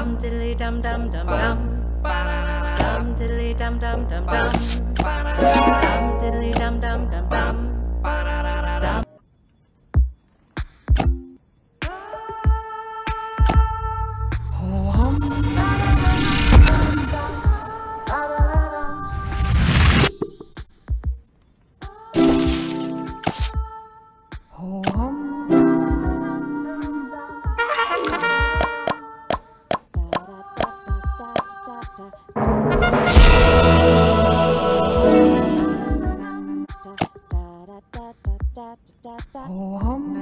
Dum diddly dum dum dum dum. Dum diddly dum dum dum dum. Oh, hum.